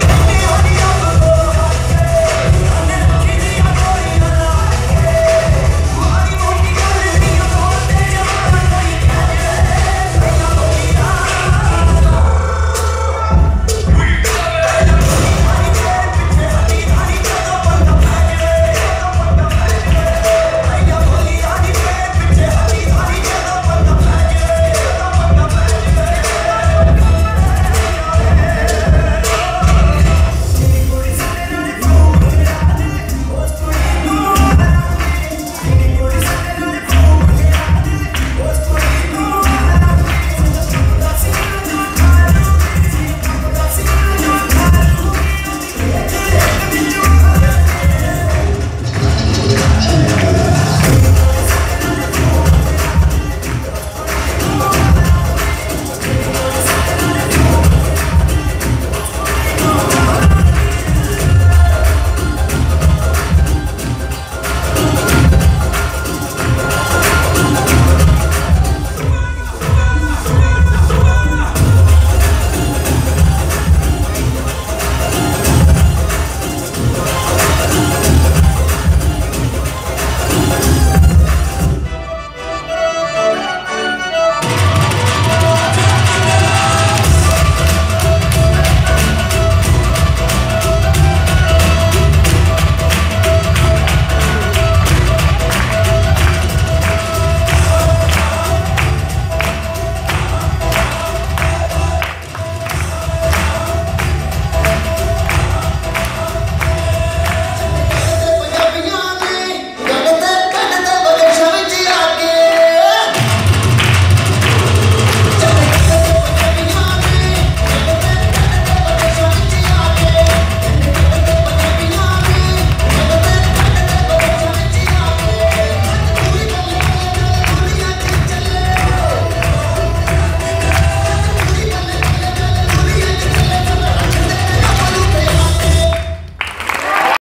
Yeah.